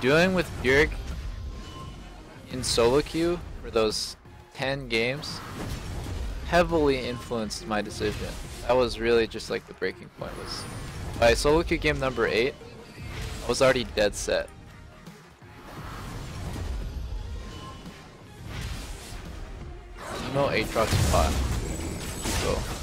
doing with Bjerg in solo queue for those 10 games heavily influenced my decision. That was really just like the breaking point was by solo queue game number 8 I was already dead set. You know Aatrox pot. So